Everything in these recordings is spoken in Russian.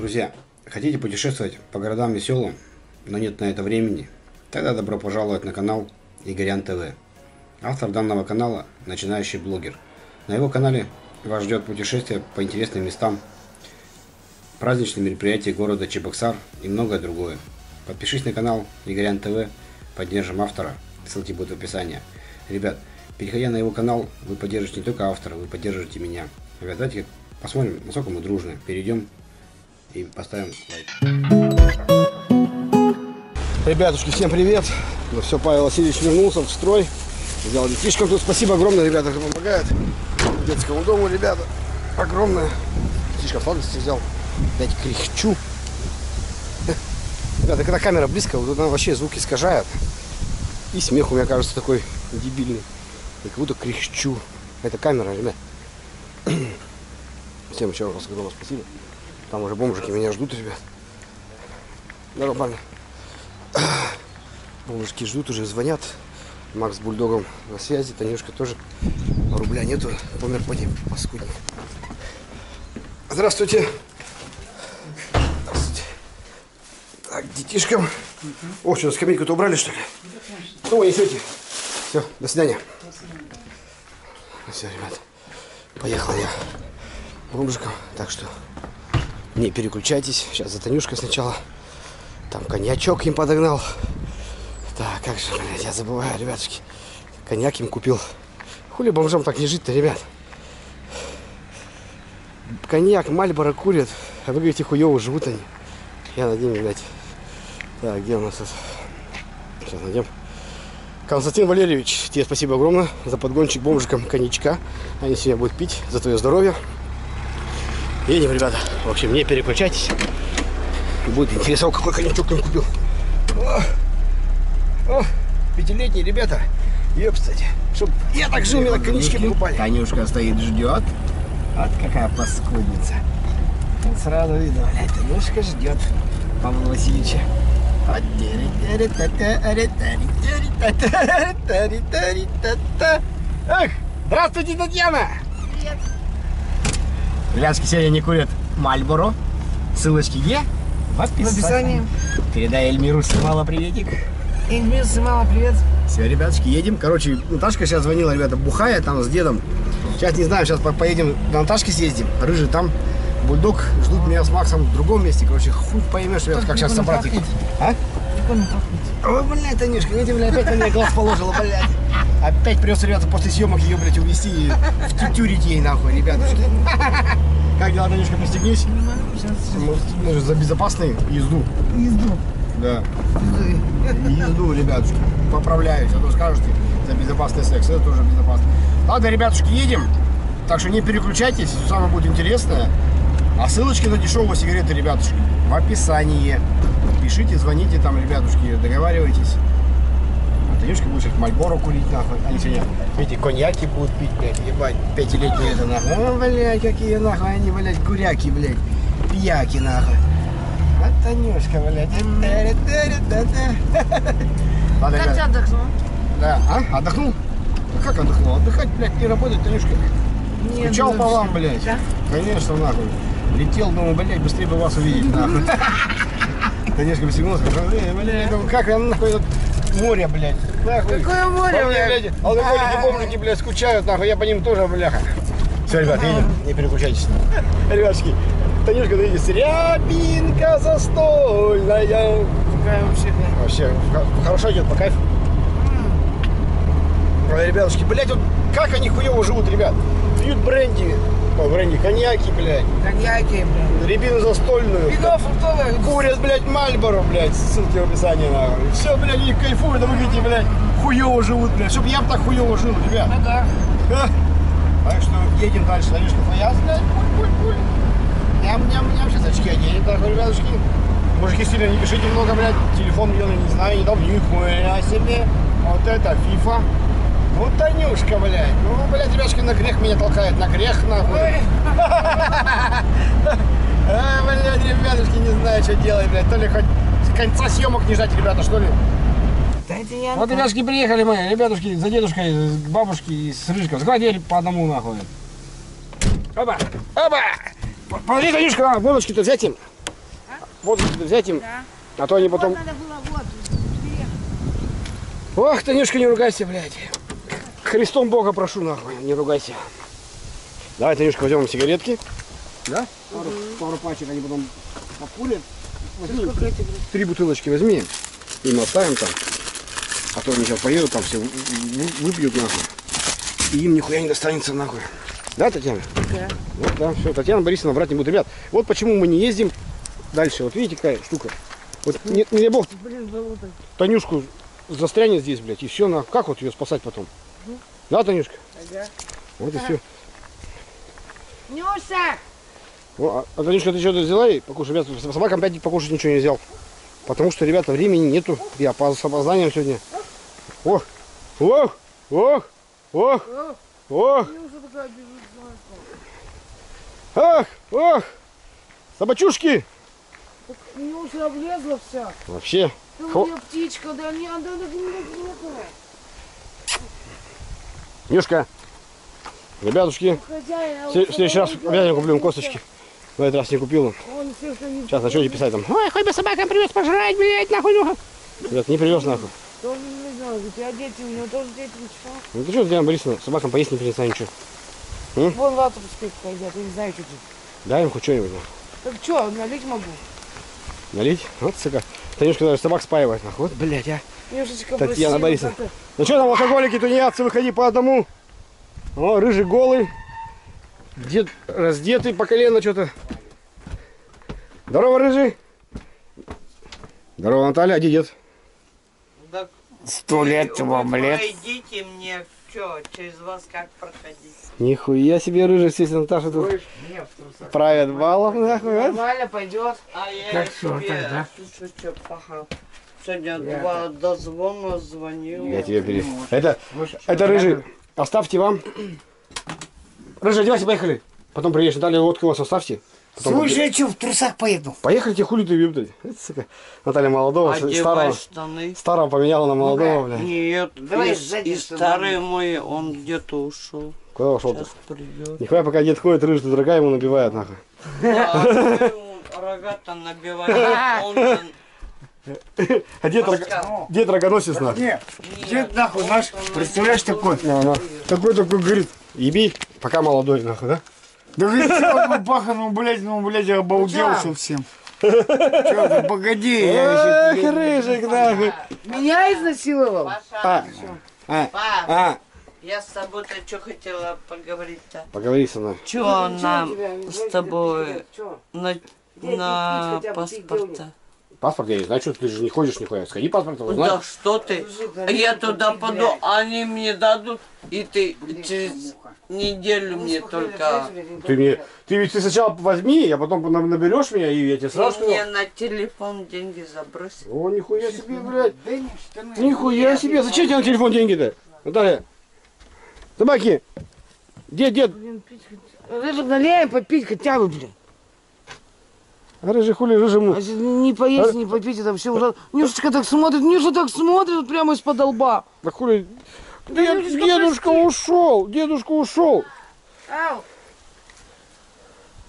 Друзья, хотите путешествовать по городам веселым, но нет на это времени? Тогда добро пожаловать на канал Игорян ТВ. Автор данного канала – начинающий блогер. На его канале вас ждет путешествие по интересным местам, праздничные мероприятия города Чебоксар и многое другое. Подпишись на канал Игорян ТВ, поддержим автора, ссылки будут в описании. Ребят, переходя на его канал, вы поддержите не только автора, вы поддержите меня. Ребят, давайте посмотрим, насколько мы дружны. Перейдем и поставим лайк. Ребятушки, всем привет. Ну все, Павел Васильевич вернулся в строй. Взял детишкам тут. Спасибо огромное, ребята, кто помогает. Детскому дому, ребята. Огромное. Детишка сладости взял. Дайте кряхчу. Ребята, когда камера близко, вот она вообще звук искажает. И смех у меня кажется такой дебильный. И как будто кряхчу. Это камера, ребят. Всем еще раз огромное спасибо. Там уже бомжики меня ждут, ребят. Нормально. Бомжики ждут, уже звонят. Макс с бульдогом на связи, Танюшка тоже. Рубля нету, помер поди, паскудник. Здравствуйте. Здравствуйте. Так, детишкам. О, что, скамейку-то убрали, что ли? Ну, несете. Все, до свидания. Все, ребят. Поехал я бомжиком. Так что не переключайтесь. Сейчас за Танюшкой сначала. Там коньячок им подогнал. Так, как же, блядь, я забываю, ребятушки. Коньяк им купил. Хули бомжам так не жить-то, ребят? Коньяк, Мальборо курят. А вы говорите, хуево живут они. Я над ними, блядь. Так, где у нас тут? Сейчас найдем. Константин Валерьевич, тебе спасибо огромное за подгончик бомжикам коньячка. Они сегодня будут пить за твое здоровье. Едем, ребята. В общем, не переключайтесь. Будет интересно, какой коньячок им купил. О, о, пятилетние ребята. Ёп, кстати. Чтоб я так жил, так коньячки покупали. Танюшка стоит, ждет. Вот какая паскудница. Вот Сразу видно, блядь, Танюшка ждет Павла Васильевича. Эх, здравствуйте, Татьяна! Ребятки сегодня не курят Мальборо. Ссылочки где? В описании. В описании. Передай Эльмиру Симала приветик. Эльмир Сымала, привет. Все, ребяточки, едем. Короче, Наташка сейчас звонила, ребята, бухая там с дедом. Сейчас не знаю, сейчас по- поедем на Наташке съездим. Рыжий там. Бульдог ждут меня с Максом в другом месте. Короче, хуй поймешь, ребят, как сейчас собрать их. А? Ой, блядь, Танюшка, видите, блядь, опять на меня глаз положила, блядь. Опять придется, ребята, после съемок ее, блядь, увезти и втютюрить ей, нахуй, ребятушки. Как дела, Танюшка, пристегнись? Мы, же за безопасную езду. езду. Да. Езду, ребятушки. Поправляюсь, а то скажете, за безопасный секс, это тоже безопасно. Ладно, ребятушки, едем. Так что не переключайтесь, самое будет интересное. А ссылочки на дешевые сигареты, ребятушки, в описании. Пишите, звоните там, ребятушки, договаривайтесь. Танюшка будет сейчас Мальборо курить, нахуй. Они сегодня, видите, коньяки будут пить, блядь, ебать, пятилетние это, нахуй. О, блядь, какие, нахуй, они, блядь, гуряки, блядь, пьяки, нахуй. А Танюшка, блядь. Ладно, Как ты отдохнул? да. А? Отдохнул? Ну как отдохнул? Отдыхать, блядь, не работать, Танюшка. Нет, Скучал ну, по вам, блядь. Да? Конечно, нахуй. Летел, думаю, блядь, быстрее бы вас увидеть, нахуй. Танюшка посягнулась, блядь, блядь, ну как оно, нахуй, море, блядь. Нахуй. Какое море, блядь? блядь, алкоголики, помники, блядь, скучают, нахуй, я по ним тоже, бляха. Все, ребят, едем, не переключайтесь. Ребятушки, Танюшка, видите, рябинка застольная. Какая вообще, да. Вообще, хорошо идет, по кайфу. Ребятушки, блядь, вот как они хуево живут, ребят. Пьют бренди, ой, бренди, коньяки, блядь, Коньяки, блядь. рябину застольную. Вино фруктовое. Курят, блядь, Мальборо, блядь, ссылки в описании, нахуй. Все, блядь, они кайфуют, а вы видите, блядь, хуево живут, блядь. Чтоб я бы так хуево жил, ребят. Ага. А? Так что едем дальше, Танюшка твоя, блядь, пуль-пуль-пуль. Ням-ням-ням, сейчас очки оденем, так, ребятушки. Мужики сильно не пишите много, блядь, телефон мне не знаю, не дал, нихуя себе. Вот это фифа. Ну, Танюшка, блядь. Ну, блядь, ребятушки, на грех меня толкает, на грех, нахуй. А, блядь, ребятушки, не знаю, что делать, блядь. То ли хоть с конца съемок не ждать, ребята, что ли? Вот, ребятушки, приехали мы, ребятушки, за дедушкой, к бабушке и с Рыжиком. Закладели по одному, нахуй. Опа, опа! Подожди, Танюшка, надо булочки-то взять им. Вот взять им, Да. а то они потом... надо было вот. Ох, Танюшка, не ругайся, блядь. Христом Бога прошу, нахуй, не ругайся. Давай, Танюшка, возьмем сигаретки. Да? Пару, пару пачек, они потом покурят. Возьми, Сколько этих? три бутылочки возьми. Им оставим там. А то они сейчас поедут, там все вы- вы- выпьют, нахуй. И им нихуя не достанется, нахуй. Да, Татьяна? Да. Вот, да, все. Татьяна Борисовна брать не будет. Ребят, вот почему мы не ездим дальше. Вот видите, какая штука. Вот не, не дай бог, Блин. Танюшку застрянет здесь, блядь, и все, на... как вот ее спасать потом? Да, Танюшка? Ага. Вот и все. Нюся! а, а Танюшка, ты что-то взяла и покушать? Ребята, собакам опять покушать ничего не взял. Потому что, ребята, времени нету. Я по с опозданием сегодня. Ох, ох, ох, ох, ох, Нюша ах, ох. Собачушки. Нюша облезла вся. Вообще. Хо- меня птичка, да не, да, да, да, не некого. Нюшка. Ребятушки. Хозяин, а В следующий раз обязательно куплю им косточки. В этот раз не купил. Сейчас начнете писать там. Ой, хоть бы собакам привез пожрать, блядь, нахуй, нахуй. Ребят, не привез нахуй. У тебя дети, у него тоже дети, ничего. Ну ты что, Диана Борисовна, собакам поесть не принесла ничего. Вон вату пускай пойдет, я не знаю, что тут. Дай им хоть что-нибудь. Так что, налить могу? Налить? Вот, сука. Танюшка даже собак спаивает, нахуй. Вот, блядь, а. Нюшечка, Татьяна Борисовна. Ну что там, алкоголики, тунеядцы, выходи по одному. О, рыжий голый. Дед раздетый по колено что-то. Здорово, рыжий. Здорово, Наталья, а где дед? Да Сто лет вам лет. пройдите мне, что, через вас как проходить? Нихуя себе рыжий, здесь Наташа тут правит баллов, нахуй, а? Нормально пойдет. А я Так что, тебе, тогда? слушай, что, пахал. Сегодня два дозвона звонил. Я тебе перед... Это, это рыжий. Оставьте вам. Рыжий, одевайся, поехали. Потом приедешь, Наталья, водку у вас оставьте. Потом Слушай, я что, в трусах поеду? Поехали, тебе хули ты сука. Наталья молодого, Одевай старого, штаны. старого поменяла на молодого, блядь. Нет, Давай и, сзади, и старый мой, он где-то ушел. Куда ушел ты? Сейчас придет. Нихуя, пока дед ходит, рыжий, дорогая ему набивает, нахуй. Да, ему рога-то набивает. Он А дед, рог- дед рогоносец, нахуй. Не, дед нахуй наш, представляешь, такой, На, на. такой такой говорит, Еби, пока молодой, нахуй, да? да говорит, баха, ну, блядь, ну, блядь, я обалдел совсем. Че ты, погоди, я Эх, еще... рыжик, нахуй. Меня изнасиловал? А, Паша, а, пап, а. я с тобой-то что хотела поговорить-то? Поговори со мной. Чего нам тебя? с тобой на, на паспорта? Паспорт я не знаю, что ты же не ходишь нихуя. Сходи паспорт, Да узнай. что ты? Я туда пойду, они мне дадут, и ты через неделю мне только... Ты мне, ты ведь ты сначала возьми, а потом на- наберешь меня, и я тебе сразу скажу. мне на телефон деньги забрось. О, нихуя себе, блядь. Нихуя себе. Зачем тебе на телефон деньги-то? Наталья. Собаки. Дед, дед. Блин, пить налей попить хотя бы, блин. А рыжий хули, рыжему. А не поесть, не попить, это все ужасно. Нюшечка так смотрит, Нюша так смотрит вот прямо из-под лба. Да хули. Дед- Дедушка, дедушка ушел, дедушка ушел. Ау.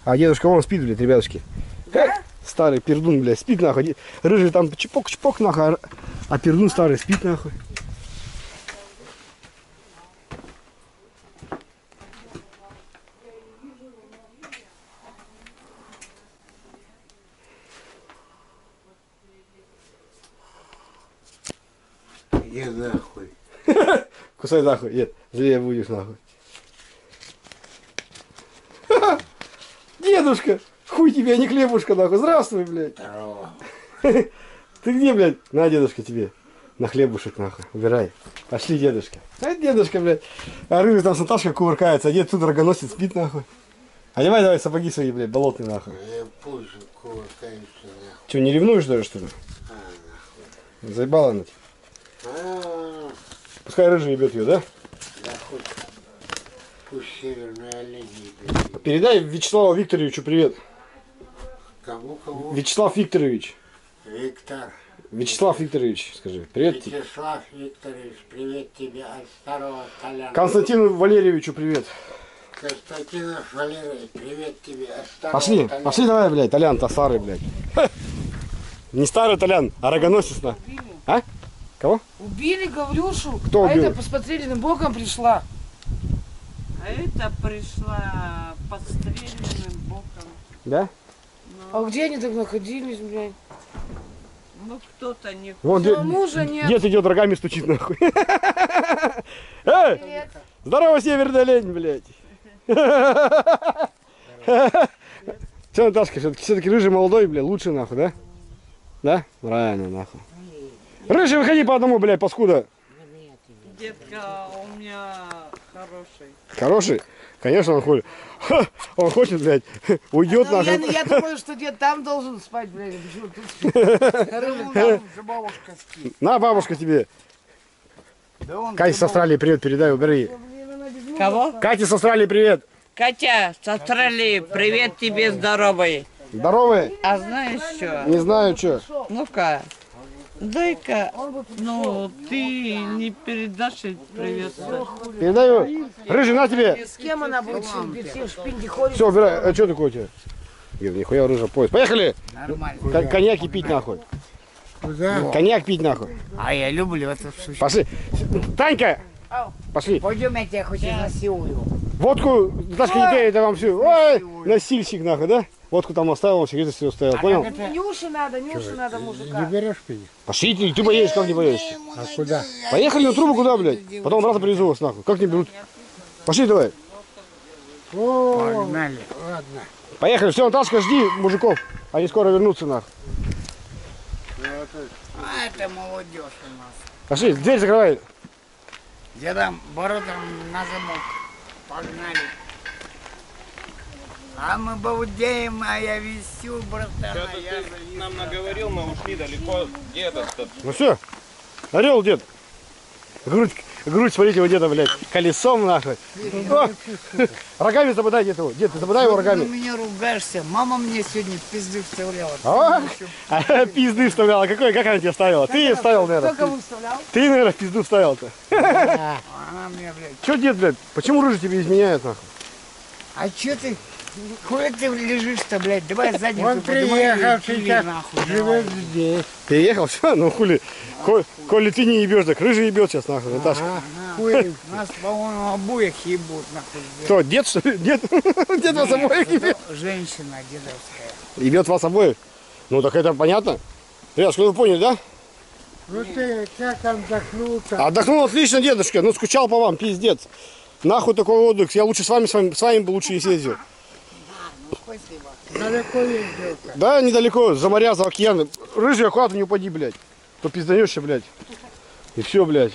А дедушка вон спит, блядь, ребятушки. Как? Старый пердун, блядь, спит нахуй. Рыжий там чпок-чпок нахуй, а- а пердун старый спит нахуй. Я нахуй. Кусай нахуй, дед, злее будешь нахуй. Дедушка, хуй тебе, а не хлебушка нахуй. Здравствуй, блядь. Здорово. Ты где, блядь? На, дедушка, тебе. На хлебушек, нахуй. Убирай. Пошли, дедушка. А дедушка, блядь. А рыжий там с Наташкой кувыркается, а дед тут рогоносец спит, нахуй. Одевай давай сапоги свои, блядь, болотные, нахуй. Я позже кувыркаюсь нахуй. Че, не ревнуешь даже, что ли? Заебала она тебя. А, Пускай рыжий ебет ее, да? да хоть пусть северные олени блядь. Передай Вячеславу Викторовичу привет. Кому кому? Вячеслав Викторович. Виктор. Вячеслав Викторович, скажи. Привет. Вячеслав Викторович, привет тебе от старого Толяна. Константину Валерьевичу привет. Константинов Валерий, привет тебе от старого Пошли, Толяна. пошли давай, блядь, Толян, то старый, блядь. Не старый Толян, а рогоносец на. А? Кого? Убили Гаврюшу. Кто а убил? это посмотрели, боком пришла. А это пришла подстреленным боком. Да? А где они так находились, блядь? Ну, кто-то не... Вон дед, мужа нет. дед идет рогами стучит нахуй. Эй! Здорово, северная лень, блядь. Че, Наташка, все-таки, все-таки рыжий молодой, блядь, лучше нахуй, да? Да? Правильно, нахуй. Рыжий, выходи по одному, блядь, паскуда. Детка у меня хороший. Хороший? Конечно, он хочет. Ха, Он хочет, блядь, уйдет Ну, я, нахуй. я думаю, что дед там должен спать, блядь. а Почему тут? Бабушка спит. На, бабушка тебе. Да он Катя с Австралии привет передай, убери. Кого? Катя с Австралии привет. Катя, с Австралии, привет тебе, здоровый. Здоровый. А знаешь что? Не знаю, что. Ну-ка, дай-ка, ну, ты не передашь привет? Передаю. Рыжий, на тебе. С кем она будет в шпинде ходит? Все, убирай. А что такое у тебя? Ир, нихуя рыжий поезд. Поехали. нормально. Кон- Коньяки пить нахуй. Куда? Коньяк пить нахуй. А я люблю это. Пошли. Танька. Пошли. Пойдем, я тебя хоть и насилую. Водку, Наташка, не пей, это вам все. Ой, насильщик нахуй, да? Водку там оставил, сигареты все оставил, понял? Нюши надо, Нюши надо мужика. берешь пить? Пошли, ты, ты поедешь, как не поедешь? А куда? Поехали на трубу куда, блядь? Потом обратно привезу вас нахуй. Как не берут? Пошли давай. Погнали. Ладно. Поехали. Все, Наташка, жди мужиков. Они скоро вернутся нахуй. А это молодежь у нас. Пошли, дверь закрывай. Деда бородом на замок. Погнали. А мы балдеем, а я висю, братан. а я завис. нам наговорил, мы ушли далеко. Где этот? Ну все. Орел, дед. Грудь, грудь, смотрите, у деда, блядь, колесом нахуй. Рогами забодай, дед его. Дед, ты забодай его Ты на рогами. меня ругаешься. Мама мне сегодня пизды вставляла. А? А, Пизды вставляла. Какой, как она тебе вставила? Ты ей вставил, наверное. Кто кого вставлял? Ты, наверное, пизду вставил-то. Она мне, блядь. Че, дед, блядь, почему рыжий тебе изменяет, нахуй? А чё ты? Хуя ты лежишь-то, блядь? Давай задницу Он приехал сейчас, нахуй. живет здесь. Переехал, все, ну хули. Коль, коли ты не ебешь, так рыжий ебет сейчас, нахуй, Наташка. Хуй, нас, по-моему, обоих ебут, нахуй. Кто, дед, что ли? Дед? Дед вас обоих ебет? Женщина дедовская. Ебет вас обоих? Ну, так это понятно. Ребятушка, вы поняли, да? Ну ты как отдохнул-то? Отдохнул отлично, дедушка. Ну, скучал по вам, пиздец. Нахуй такой отдых. Я лучше с вами, с вами, с вами бы лучше и съездил. Спасибо. Далеко ездил-то? Да, недалеко, за моря, за океаны. Рыжий, аккуратно не упади, блядь. То пизданешься, блядь. И все, блядь.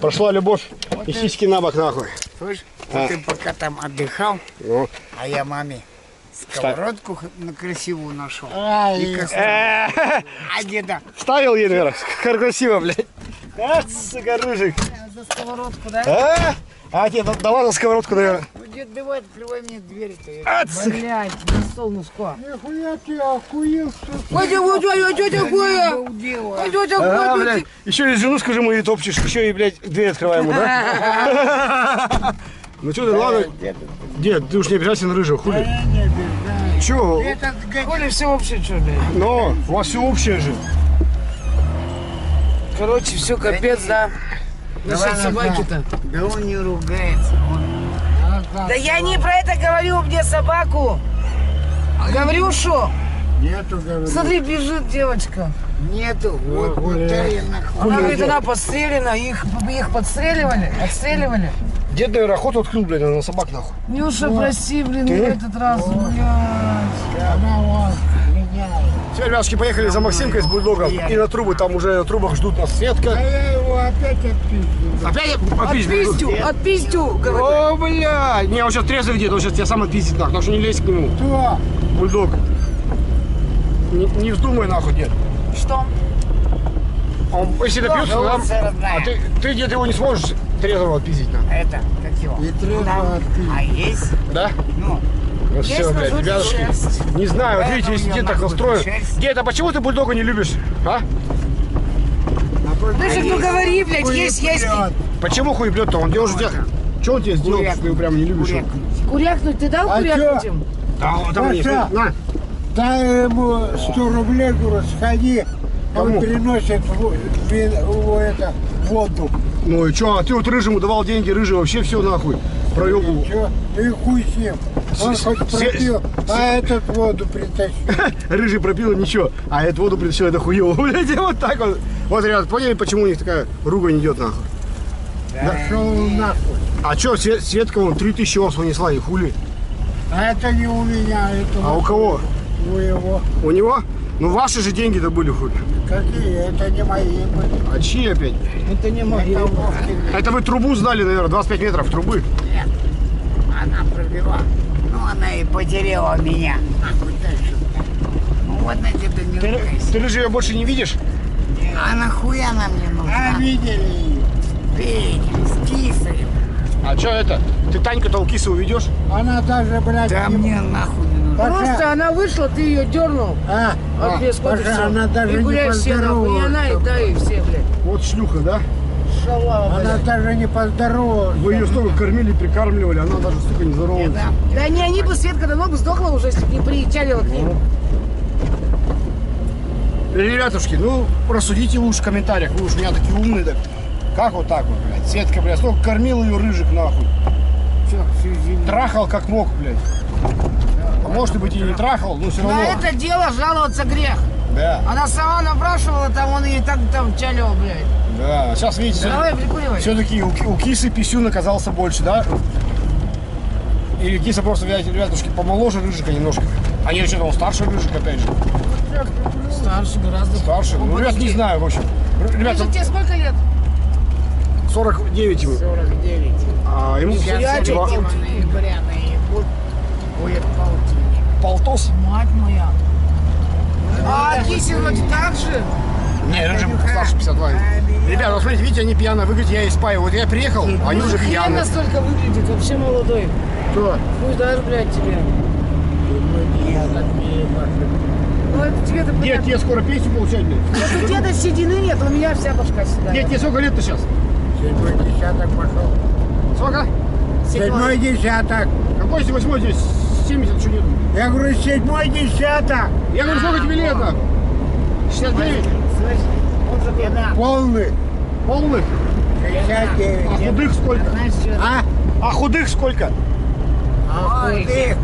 Прошла любовь и сиськи на бок, нахуй. Слышь, А. вот ты пока там отдыхал, Ну. а я маме сковородку на красивую нашел. Ай, И костру. Э, А деда, Ставил ей, наверное, красиво, блядь. А, сука, рыжий. За сковородку, да? А, а тебе да- давала сковородку, наверное. Ну дед, давай открывай мне дверь-то. А, сука. Блядь, солнышко. нихуя ты охуел, что Ой, тетя, тетя, тетя Коя! Балдела. Ой, тетя А, Коя! блядь, еще и жену скажи мою топчешь, еще и, блядь, дверь открываем, да? Ну что ты, ладно? Дед, ты уж не обижайся на рыжего, хули. не обижай. Че? Этот гад- Коля все вообще что, блядь? Но, у вас все общее же. Короче, все капец, да? Насчет собаки-то. Да он не ругается. Он... Да я не про это говорю, мне собаку. Гаврюшу. Нету, говорю. Смотри, бежит девочка. Нету. Вот, вот. Она говорит, она подстрелена, их, их подстреливали, отстреливали. Дед, наверное, охоту открыл, блядь, на собак, нахуй. Нюша, прости, блин, в этот раз, блядь. Она вон меняет. Все, ребятушки, поехали за Максимкой с бульдогом. И на трубы, там уже на трубах ждут нас А Светка. я его опять отпиздил. Опять отпиздил? Отпиздю, отпиздю, говорю. О, блядь! Не, он сейчас трезвый где-то, он сейчас тебя сам отпиздит, нахуй, так что не лезь к нему. Кто? Бульдог. Не, не вздумай, нахуй, дед. Что? Он, если напьется, Ну, нам... А ты, ты, дед, его не сможешь трезвого отпиздить, нахуй. Это, как его? И трезво Там. отпиздил. А есть? Да? Ну, Ну все, блядь, шерсть. Не знаю, вот видите, если дед так настроен. Дед, а почему ты бульдога не любишь? А? Ты же ну говори, блядь, есть, есть. Почему хуеплет-то? Он делает тебя... Что он тебе сделал, что ты его прям не любишь? курякнуть. Курякнуть, ты дал А курякнуть им? Да, есть. Маша! На. дай ему 100 рублей, говорю, сходи. Кому? Он приносит в- ви- в- это, воду. Ну и что, а ты вот рыжему давал деньги, рыжий вообще все нахуй проебывал. Чё? Ты хуй с ним. Он хоть пропил, а этот воду притащил. Рыжий пропил ничего, а эту воду притащил, это хуево, блядь, вот так вот. Вот, ребят, поняли, почему у них такая ругань идет нахуй? Пошел нахуй. А что, Светка вон 3000 ос унесла и хули? А это не у меня, это А у кого? у его. У него? Ну ваши же деньги-то были хули. Какие? Это не мои были. А чьи опять? Это не мои. Это Вовкины. Это вы трубу сдали, наверное, 25 метров трубы. Она пробила. Ну, она и потеряла меня. Дальше. Ну, вот на тебе не Ты, ты рыжий ее больше не видишь? А нахуя она мне нужна? А видели ее. Петя, с кисой. А что это? Ты Таньку-то у кисы уведешь? Она даже, блядь, да не... мне нахуй не нужна. Просто она вышла, ты ее дернул. А, Паша, всё. она даже и не гуляй все нахуй. И она, и да, и все, блядь. Вот шлюха, да? Шалава, Она блядь. даже не поздоровалась. Вы ее столько кормили, прикармливали, она даже, сука, не здоровалась. Да не, они бы, Светка давно бы сдохла уже, если бы не приезжали к ним. Ребятушки, ну, рассудите лучше в комментариях, вы уж у меня такие умные, так. Как вот так вот, блядь? Светка, блядь, столько кормил ее рыжик, нахуй. Трахал как мог, блядь. Может быть и не трахал, но все равно. На это дело жаловаться грех. Да, Она сама напрашивала, там он ей так там чалил, блядь. да. Сейчас, видите, Давай, прикуривай. все-таки у, у кисы писюн оказался больше, да? Или киса просто, блядь, ребятушки, помоложе рыжика немножко. А не, что-то он старше рыжик, опять же. Старше гораздо. Старше. Ну, ребят, не знаю, в общем. Ребята, Рыжик, тебе сколько лет? 49 ему. 49. А ему Я типа, чё, Будет полтос. Мать моя. А Кисин вроде так же. Не, рыжий старше 52. Ребята, вот смотрите, видите, они пьяные выглядят, я из Паи. Вот я приехал, они уже Хрен пьяные. настолько выглядит, вообще молодой. Кто? Пусть даже, блядь, тебе. Ну это тебе-то Дед, понятно. тебе скоро пенсию получать, блядь. Вот у деда седины нет, у меня вся башка седая. Дед, тебе сколько лет-то сейчас? Седьмой десяток пошел. Сколько? Седьмой десяток. Какой восьмой здесь? 70 что нет? Я говорю, седьмой десяток. Я говорю, сколько тебе лет, нахуй? 69? Слышь, он же был. Полный. Полных? А 69. худых сколько? А? А худых сколько? А худых?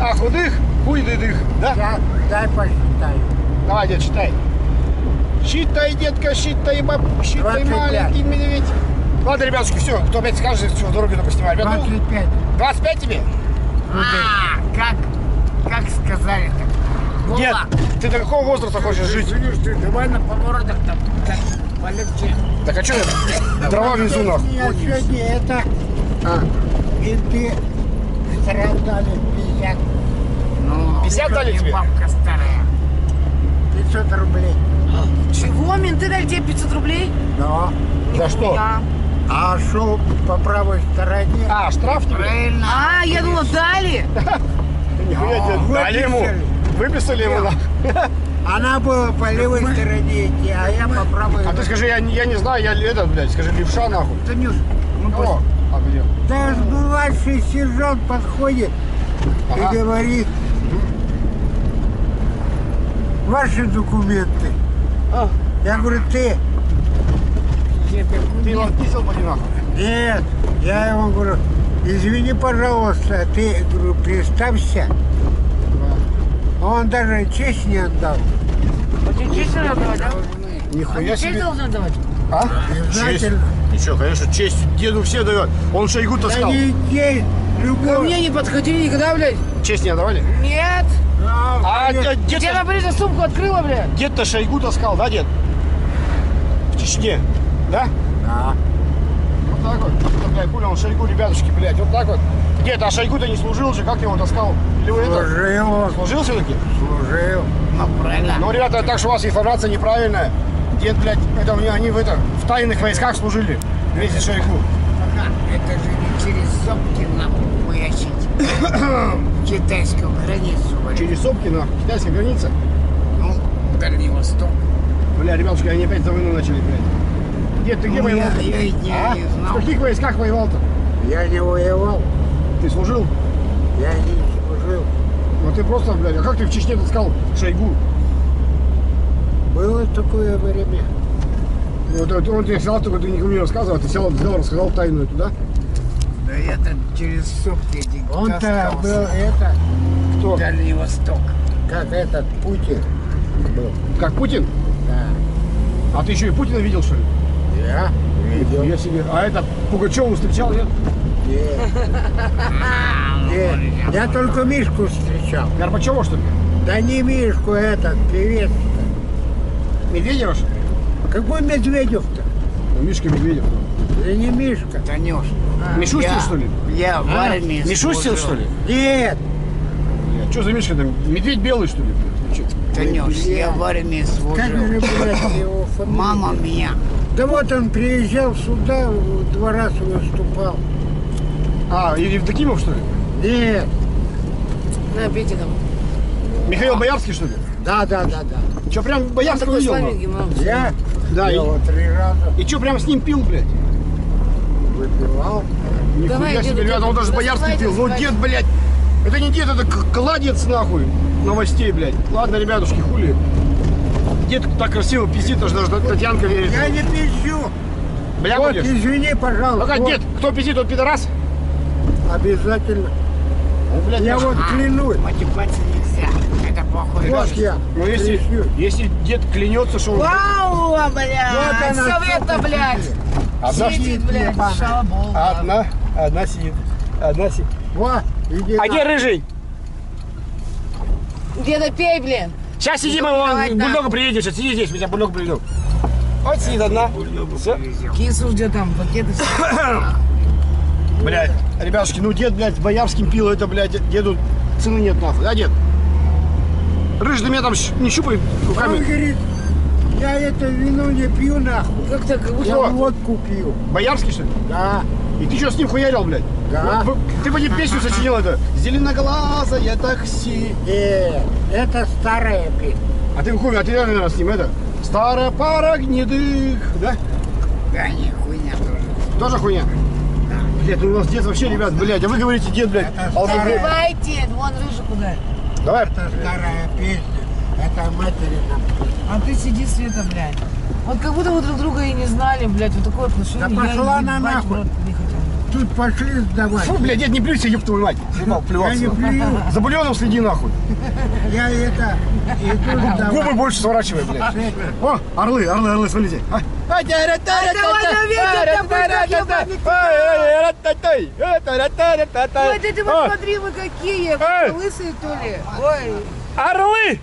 А худых? Хуй дых, да? Дай- Дай посчитаю. Давай, дед, считай. Считай, детка, считай, баб, считай, 25. маленький медведь. Ладно, ребятушки, все, кто опять скажет, что дорого только снимать. Ребят, ну, 25. 25 тебе? А, как, как сказали-то? Дед, ты до какого возраста хочешь жить? Слышь, ты давай на поворотах там так, полегче. Так а что я дрова везу нахуй? Я сегодня это, А, менты страдали 50. Ну, 50 дали тебе? Бабка старая. 500 рублей. Чего? Менты дали тебе 500 рублей? Да. За что? Да. А шел по правой стороне. А, штраф тебе? Правильно. А, я думала, дали. Нихуя тебе дали ему. Выписали нахуй. Она была по левой стороне идти, а я по правой. А ты скажи, я, не- я не знаю, я этот, блядь, скажи, левша нахуй. Танюш, ну О, а где? Да сбывавший сержант подходит Ага. и говорит, ваши документы. А. Я говорю, ты? Ты его отписал, поди нахуй. Нет, я ему говорю, извини, пожалуйста, ты, говорю, представься. Он даже честь не отдал. А тебе честь надо давать, да? Нихуя Честь себе. должна давать? А? Честь. Обязательно. Ничего, конечно, честь деду все дает. Он шайгу Да таскал. не честь, Ко любовь. мне не подходи никогда, блядь. Честь не отдавали? Нет. А конечно. дед- на брюзе сумку открыла, блядь. дед-то шайгу таскал, да, дед? В Чечне, да? Да. Вот так вот. Блядь, хули он шайгу, ребятушки, блядь, вот так вот. Дед, а шайгу-то не служил же, как ты его таскал? Или вы это? Служил, Служил все-таки? служил. Ну, правильно. Ну, ребята, так что у вас информация неправильная. Дед, блядь, это у меня они в это в тайных войсках служили вместе с Шойгу. Это же не через сопки нам маячить. Китайскую границу. блин. Через Сопки на китайской границе. Ну, Дальний Восток. Бля, ребятушки, они опять за войну начали, блядь. Дед, ты где Ну, воевал? я, я не, А? не В знал. каких войсках воевал-то? Я не воевал. Ты служил? Я не служил. Вот ты просто, блядь, а как ты в Чечне ты сказал Шойгу? Было такое время. Вот он тебе сказал, только ты никому не рассказывал, а ты взял, взял, рассказал тайну эту, да? Да это через сутки эти Он-то был это, кто? Дальний Восток. Как этот Путин был. Как Путин? Да. А ты еще и Путина видел, что ли? Я видел. Я себе. А это Пугачеву встречал, нет? Нет. Я только Мишку встречал. Горбачева, что ли? Да не Мишку этот, певец. Медведева, что ли? Какой Медведев-то? Ну, Мишка Медведев. Да не Мишка. Танюш. Мишустин, что ли? Я в армии Мишустин, служил. что ли? Нет, Что за Мишка там? Медведь белый, что ли? Танюш, я в армии служил. Как же, блядь, его фамилия? Мама меня. Да вот он приезжал сюда, два раза выступал. А, и Евдокимов, что ли? Нет. На, там. Михаил Боярский, что ли? Да, да, да, да. Че, прям Боярского Такой видел? Я? Да, Я и, три раза и что, прям с ним пил, блядь? выпивал. Давай, Нихуя себе, деда, ребята, он даже Боярский пил. Ну, дед, блядь, это не дед, это кладец, нахуй, новостей, блядь. Ладно, ребятушки, хули. Дед так красиво пиздит, аж даже Татьянка верит. Я не пизжу. Бля, Вот, будешь? извини, пожалуйста. Ну как, Вот, дед, кто пиздит, тот пидорас? Обязательно. Ну, блядь, Я вот клянусь. Математика нельзя. Это плохой Вот я. Ну, если, если дед клянется, что он... Вау, блядь! Вот она, Совета, блядь! Одна, Сидит, блядь, шалобол. одна, одна сидит. Одна сидит. Вот, иди А на- где рыжий? Деда, пей, блин. Сейчас сидим, Ну, он бульдога приедет, сейчас сиди здесь, у тебя бульдог приведем. Вот сидит одна. Всё. Кису где там, пакеты все. Блядь, ребятушки, ну дед, блядь, с боярским пил, это, блядь, деду цены нет нахуй. Да, дед? Рыжий, ты меня там не щупай Он руками. говорит, я это вино не пью нахуй. Как так. Я водку пью. Боярский, что ли? Да, И ты что с ним хуярил, блядь? Да. Вот, вы- ты поди песню сочинил это. Зеленоглазая такси. э, это старая песня. А ты хуй, а ты наверное, с ним это? Старая пара гнедых, да? Да, не хуйня тоже. Тоже хуйня? Блядь, ну у нас дед вообще, ребят, блядь, а вы говорите дед, блядь, алкоголь. Давайте, вон рыжий куда. Давай. Это старая песня. Это матери. А ты сиди, Света, блядь. Вот как будто вы друг друга и не знали, блядь, вот такое отношение. Да Я пошла она нахуй. Тут пошли сдавать. Фу, блядь, дед, не плюйся, ёб твою мать. Съебал, Я плеваться. не плюю. За бульоном следи нахуй. Я это иду Губы больше сворачивай, блядь. О, орлы, орлы, орлы, смотрите. А. Ой, О, вот смотри, вы какие, Эй! лысые то ли. Ой. Орлы!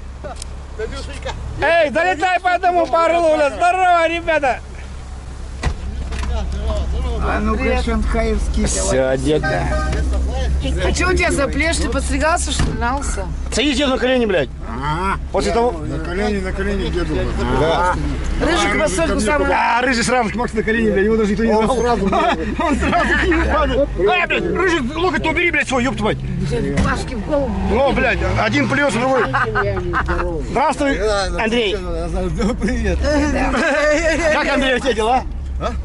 Эй, залетай по одному по орлу, бля. Здорово, ребята! А ну-ка, шанхаевский. Все, дед. А что у тебя за плешь? Ты подстригался, что ли, нался? Садись деду на колени, блядь. После того... На колени, на колени деду. Да. Рыжик постольку самый... А, рыжий сразу к Максу на колени, блядь, его даже никто не знал. Он сразу, Он сразу к нему падает. А, блядь, рыжий, локоть убери, блядь, свой, ёб мать. Пашки в голову. Ну, блядь, один плюс, другой. Здравствуй, Андрей. Привет. Как, Андрей, у тебя дела?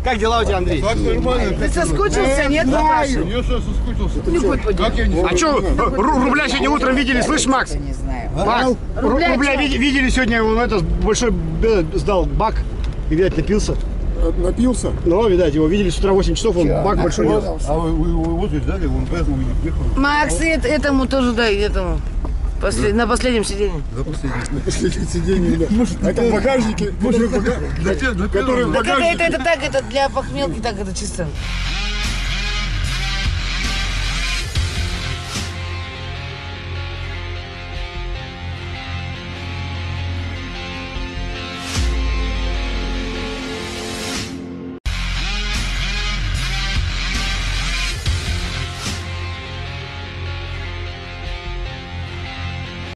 Как дела у тебя, Андрей? Ты соскучился, нет, Паша? Я что, соскучился? Ну. Как я не А что, рубля сегодня утром видели, слышь, Макс? Не знаю. Макс, ру- рубля види- видели сегодня, он это большой э, сдал бак. И, видать, напился. Напился? Ну, видать, его видели с утра 8 часов, он бак большой нес. А вы, его вот здесь дали, он поэтому уехал. Макс, и это- этому тоже дай, этому. После- на последнем сиденье. За последнее. Последнее сиденье, бля. Это в багажнике. В это, это так, это для похмелки, так это чисто.